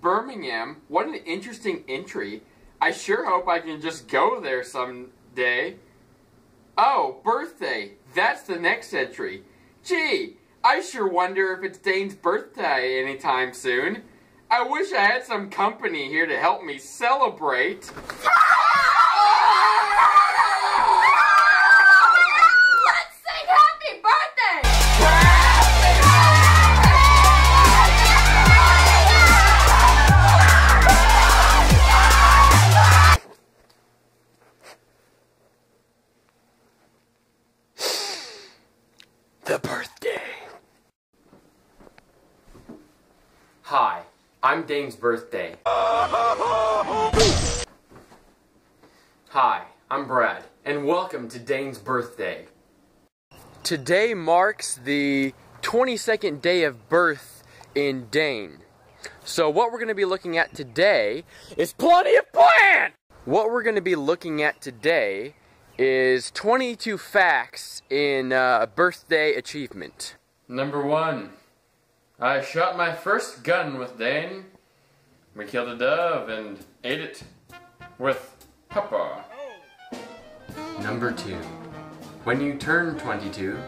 Birmingham. What an interesting entry. I sure hope I can just go there someday. Oh, birthday. That's the next entry. Gee, I sure wonder if it's Dane's birthday anytime soon. I wish I had some company here to help me celebrate. The birthday. Hi, I'm Dane's birthday. Hi, I'm Brad, and welcome to Dane's birthday. Today marks the 22nd day of birth in Dane. So, what we're going to be looking at today is plenty of plant! What we're going to be looking at today is 22 facts in uh, birthday achievement. Number one, I shot my first gun with Dane. We killed a dove and ate it with Papa. Number two, when you turn 22,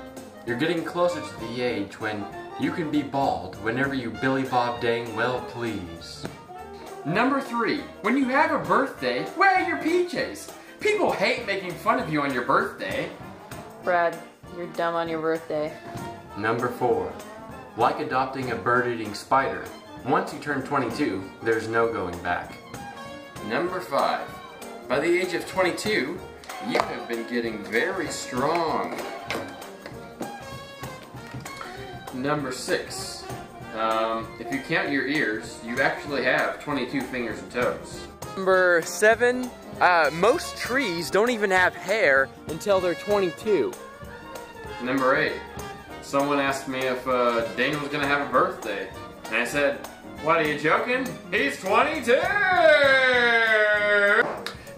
you're getting closer to the age when you can be bald whenever you Billy Bob Dang well please. Number three, when you have a birthday, wear your PJs. People hate making fun of you on your birthday. Brad, you're dumb on your birthday. Number four, like adopting a bird-eating spider. Once you turn 22, there's no going back. Number five, by the age of 22, you have been getting very strong. Number six, um, if you count your ears, you actually have 22 fingers and toes. Number seven, uh, most trees don't even have hair until they're 22. Number eight, someone asked me if uh, Dane was gonna have a birthday, and I said, "What are you joking? He's 22."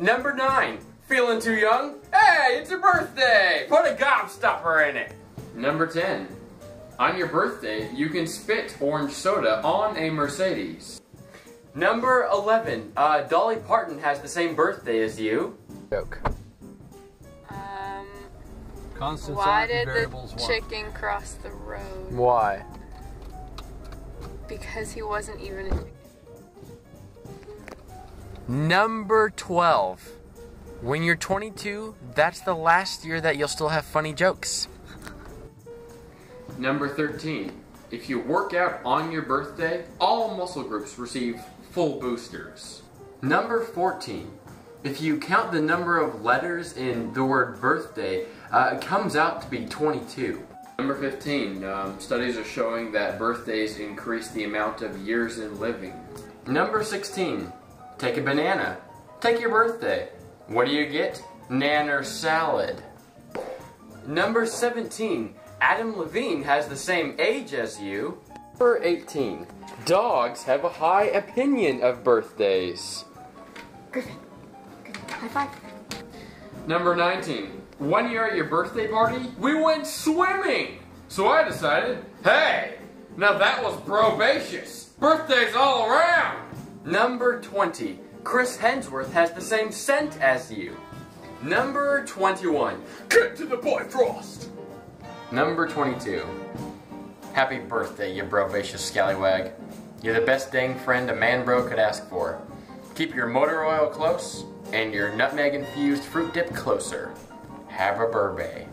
Number nine, feeling too young? Hey, it's your birthday. Put a gobstopper in it. Number ten, on your birthday, you can spit orange soda on a Mercedes. Number 11, uh, Dolly Parton has the same birthday as you. Joke. Um, Constant why did the one. chicken cross the road? Why? Because he wasn't even a chicken. Number 12. When you're 22, that's the last year that you'll still have funny jokes. Number 13. If you work out on your birthday, all muscle groups receive full boosters. Number 14. If you count the number of letters in the word birthday, uh, it comes out to be 22. Number 15. Um, studies are showing that birthdays increase the amount of years in living. Number 16. Take a banana. Take your birthday. What do you get? Nanner salad. Number 17. Adam Levine has the same age as you. Number 18. Dogs have a high opinion of birthdays. Griffin. Griffin, high five. Number 19. One year at your birthday party, we went swimming. So I decided, hey, now that was probacious. Birthdays all around. Number 20. Chris Hemsworth has the same scent as you. Number 21. Get to the Bifrost. Number 22. Happy birthday, you brovacious scallywag. You're the best dang friend a man bro could ask for. Keep your motor oil close and your nutmeg infused fruit dip closer. Have a Burbay.